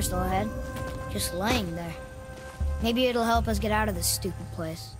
crystal ahead, just laying there. Maybe it'll help us get out of this stupid place.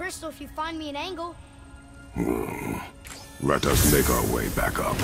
Crystal if you find me an angle. Hmm. Let us make our way back up.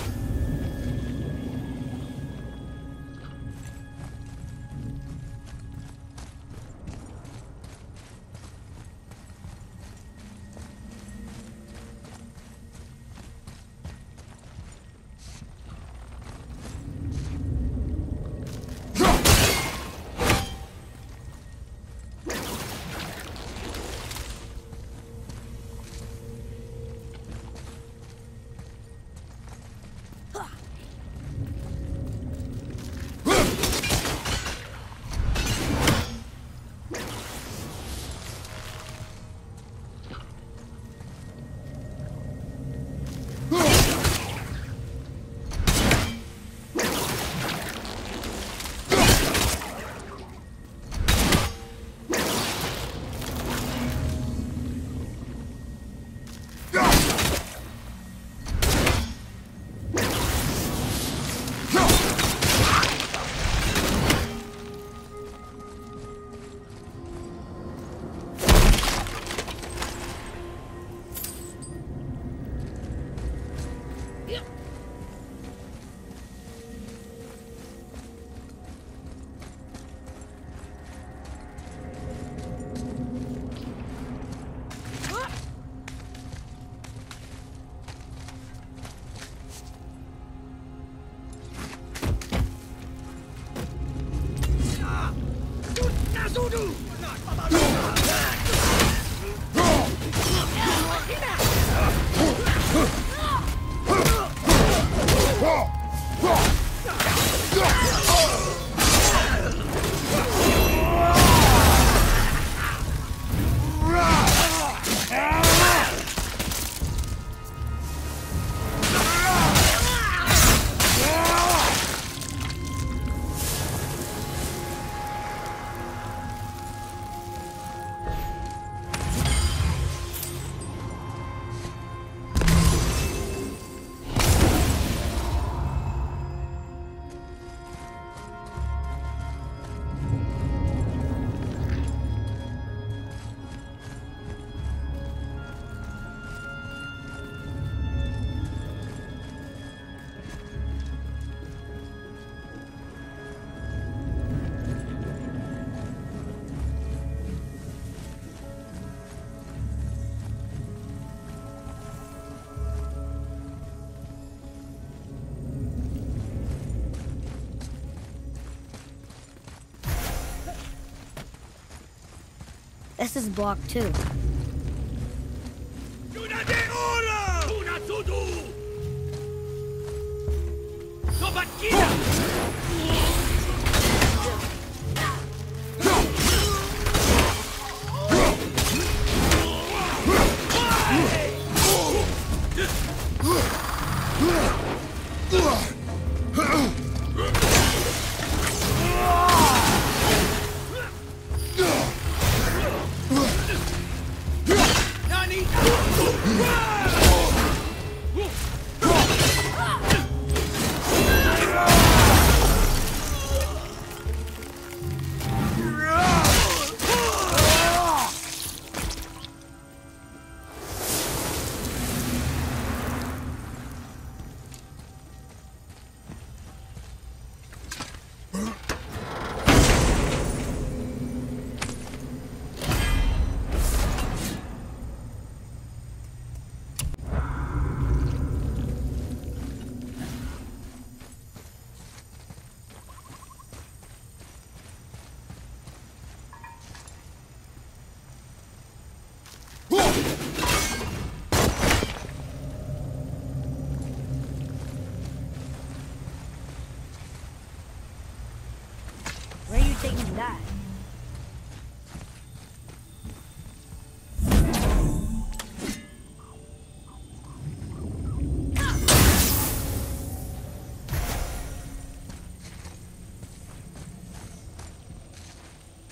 This is block two.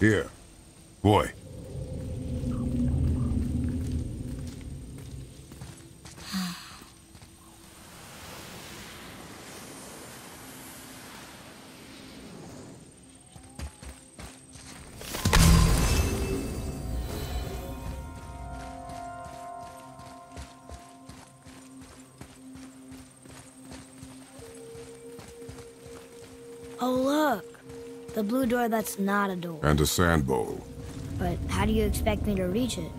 Here. Boy. Oh, look. The blue door that's not a door. And a sand bowl. But how do you expect me to reach it?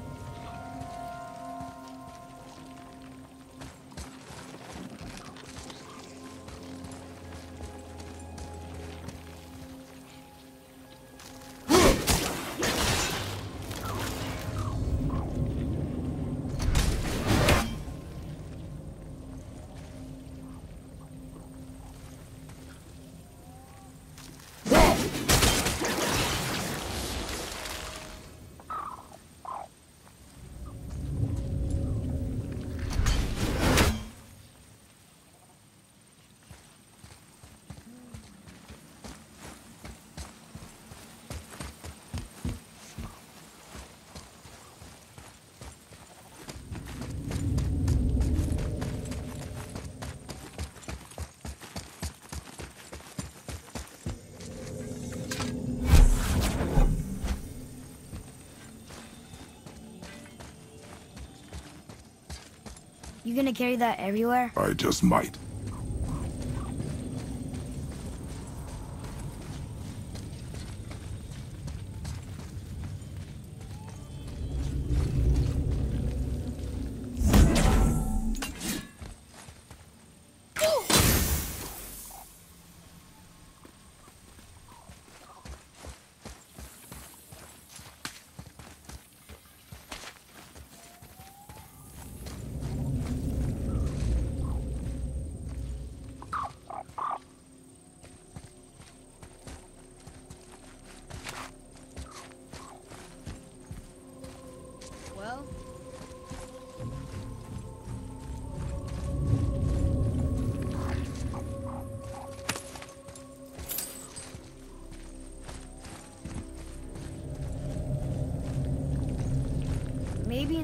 You gonna carry that everywhere? I just might.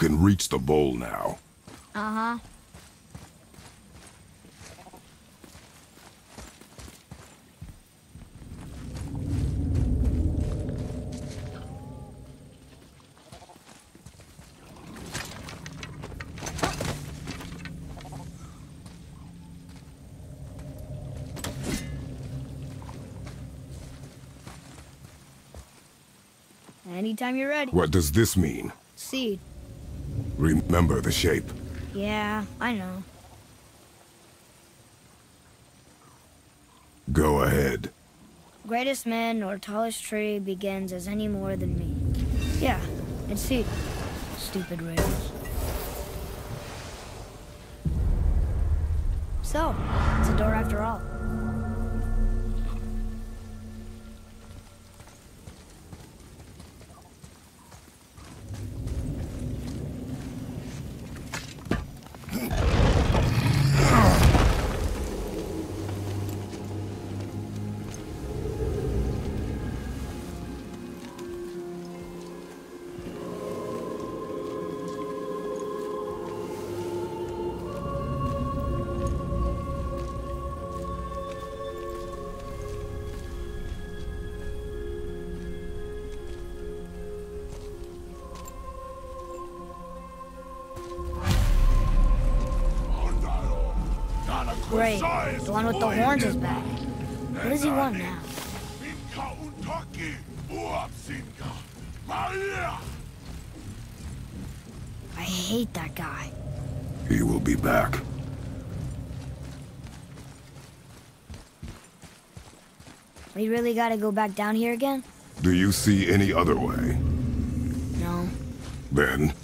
Can reach the bowl now. Uh-huh. Anytime you're ready. What does this mean? Seed. Remember the shape. Yeah, I know. Go ahead. Greatest man or tallest tree begins as any more than me. Yeah, and see. Stupid rails. So, it's a door after all. Great. The one with the horns is back. What does he want now? I hate that guy. He will be back. We really gotta go back down here again? Do you see any other way? No. Then,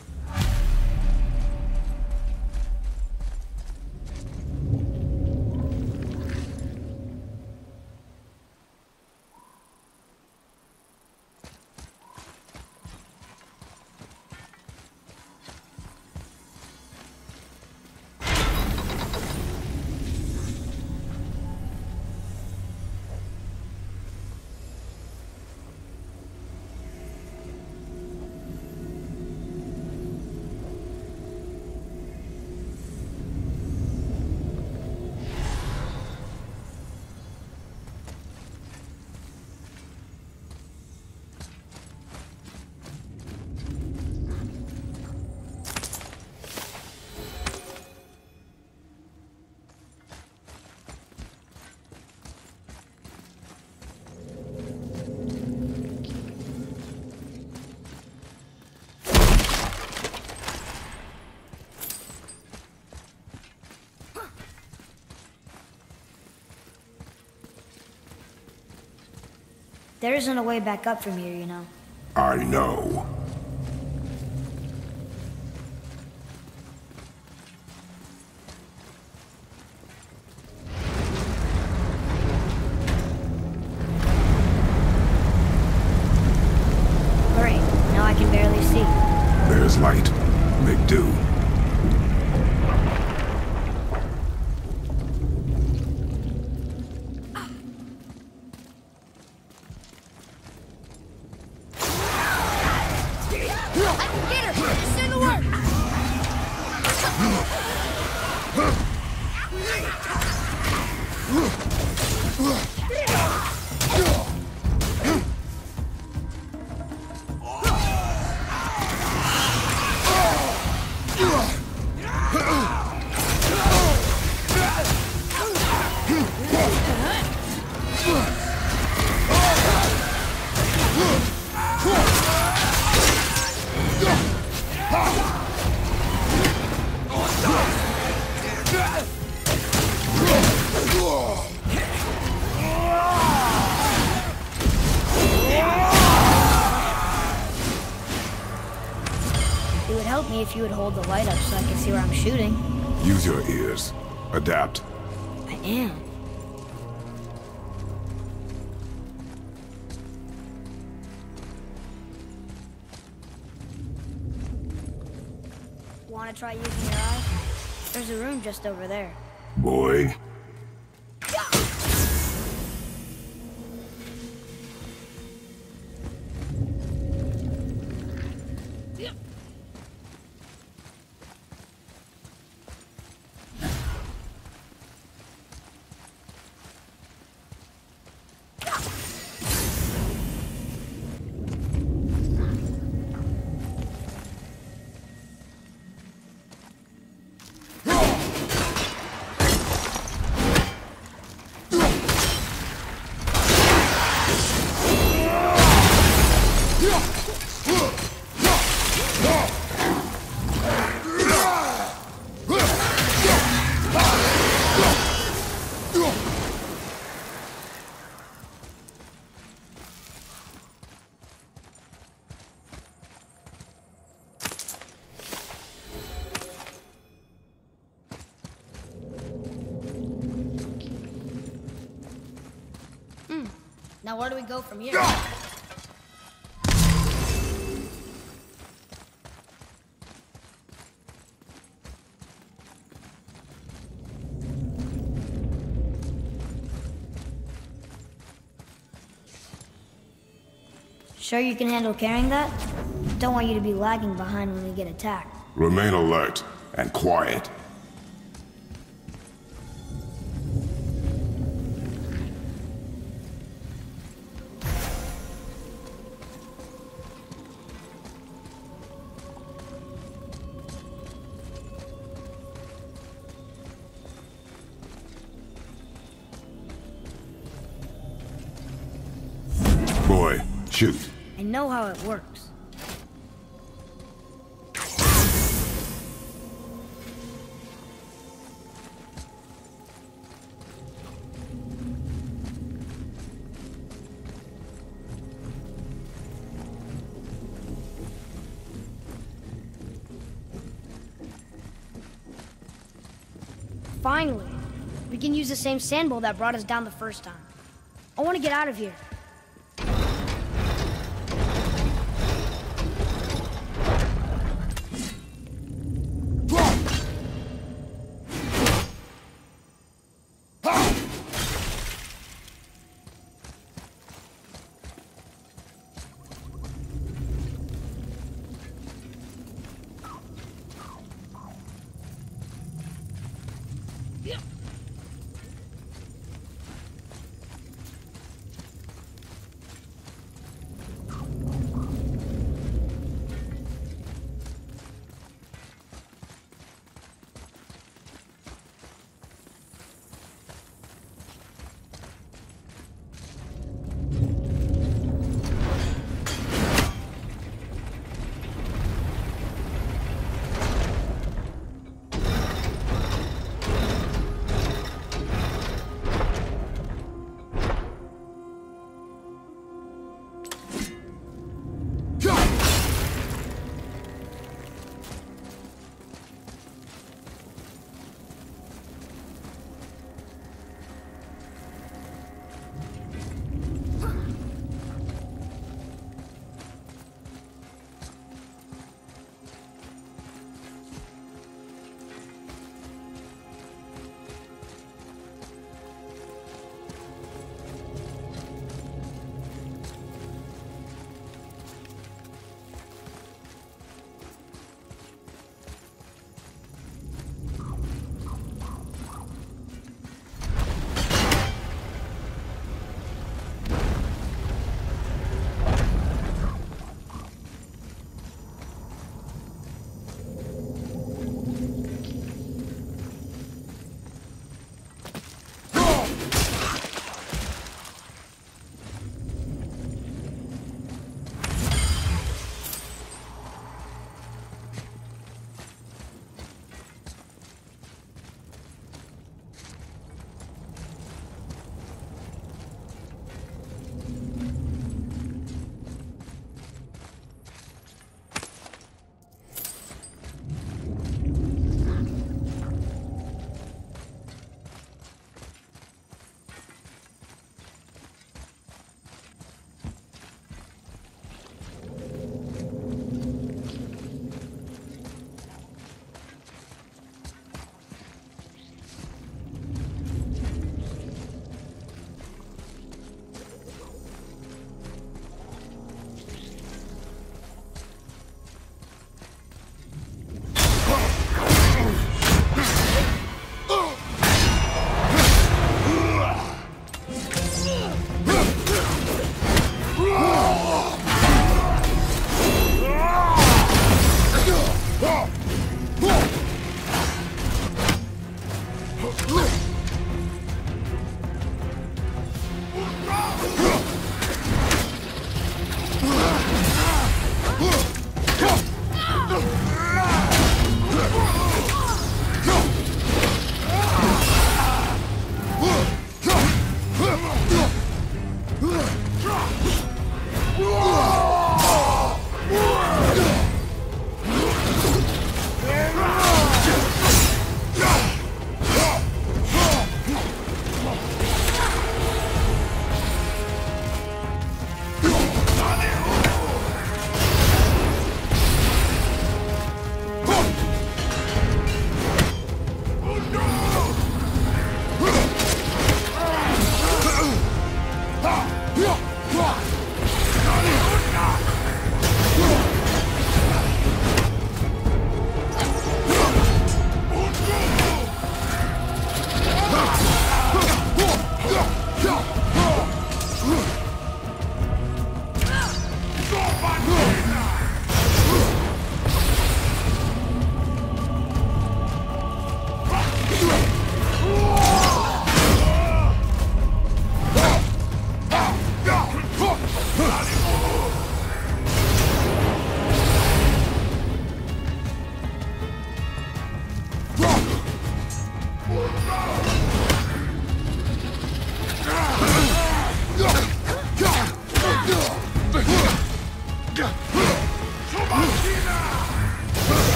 There isn't a way back up from here, you know. I know. Great. Now I can barely see. There's light. Make do. Want to try using your eyes? There's a room just over there. Boy, Now where do we go from here? Sure you can handle carrying that? Don't want you to be lagging behind when we get attacked. remain alert and quiet. Same sand bowl that brought us down the first time. I want to get out of here.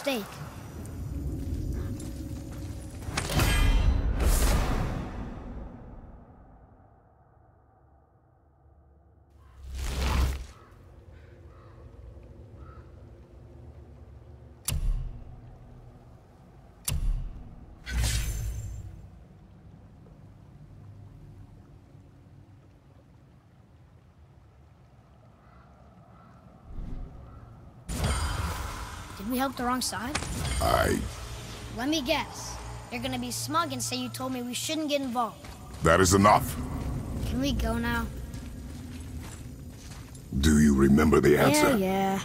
Mistake. Did we help the wrong side? I... Let me guess. You're gonna be smug and say you told me we shouldn't get involved. That is enough. Can we go now? Do you remember the answer? Yeah, yeah.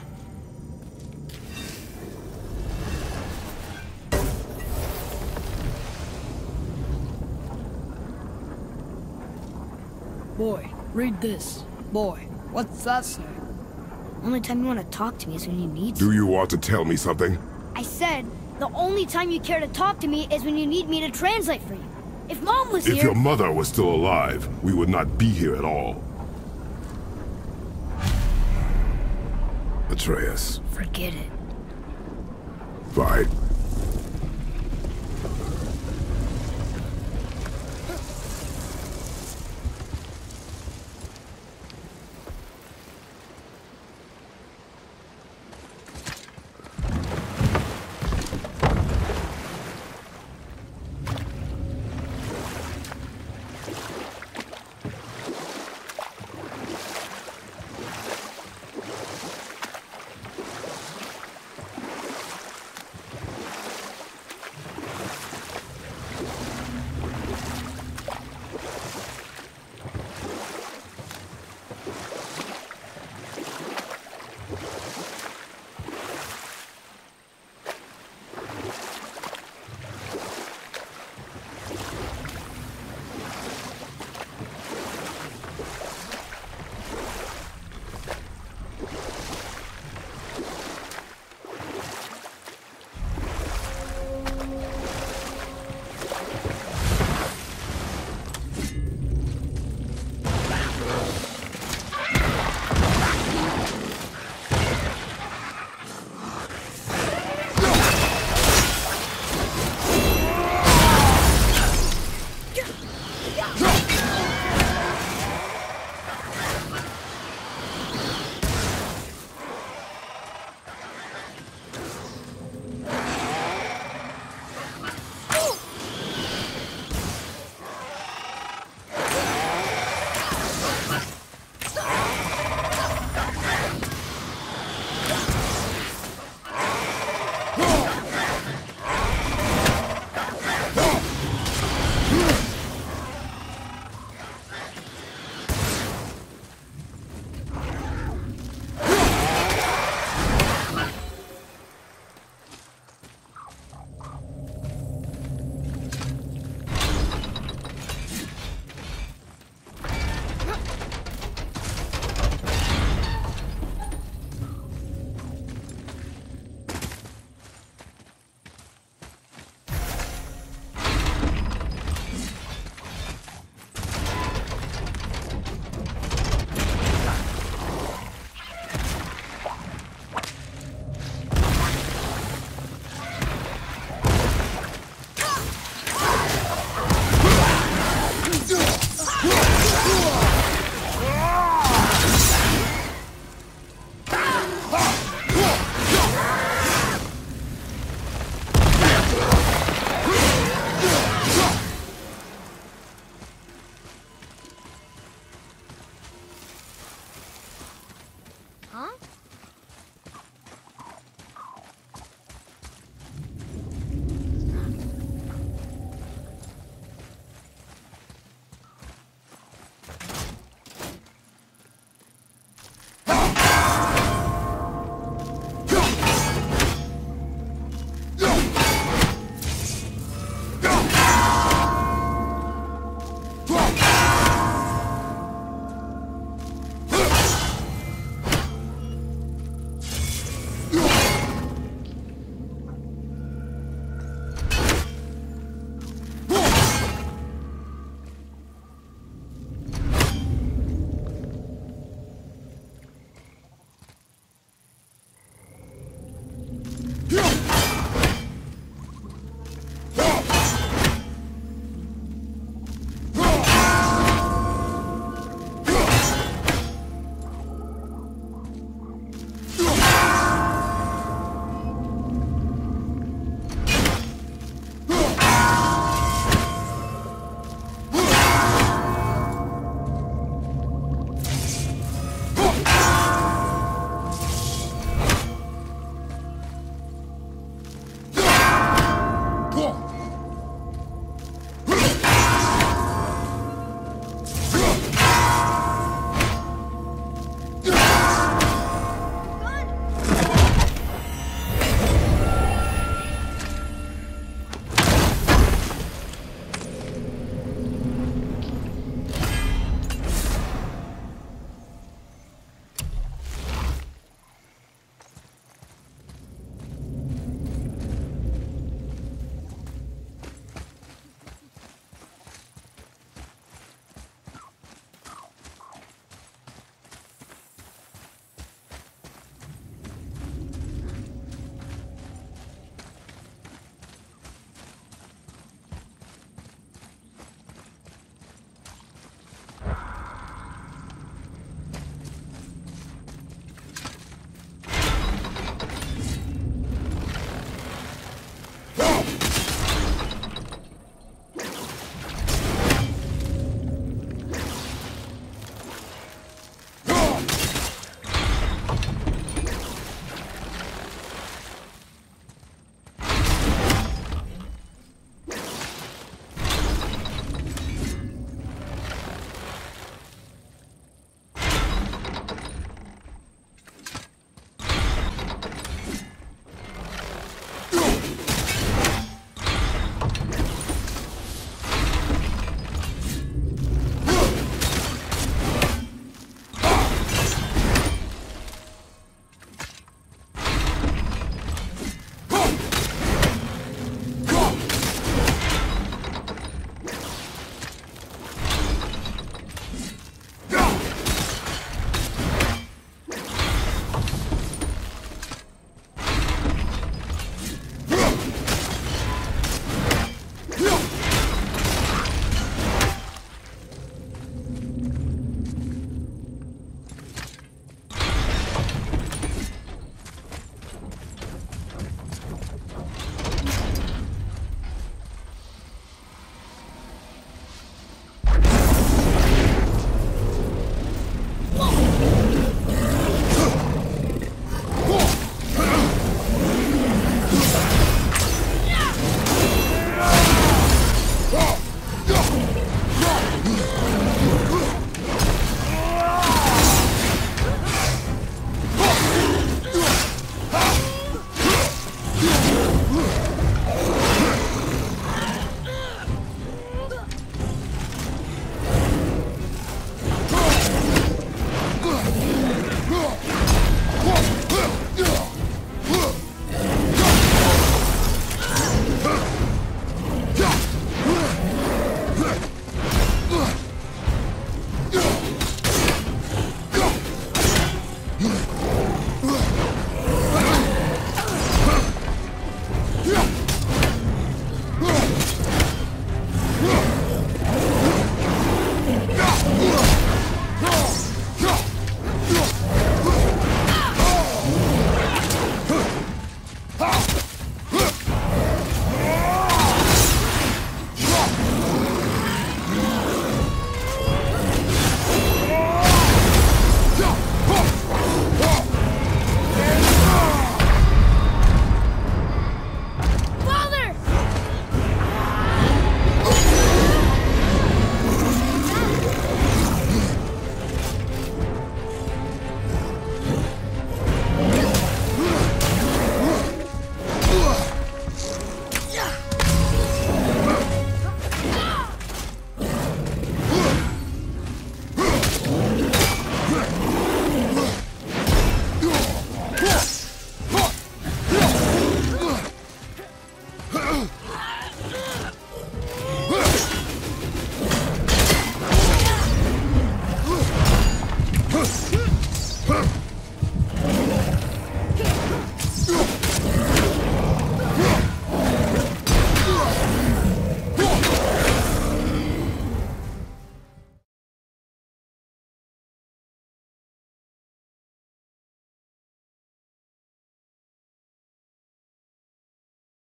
Boy, read this. Boy, what's that say? Only time you want to talk to me is when you need me. Do you want to tell me something? I said, the only time you care to talk to me is when you need me to translate for you. If Mom was If here... your mother was still alive, we would not be here at all. Atreus. Forget it. Fine. Huh?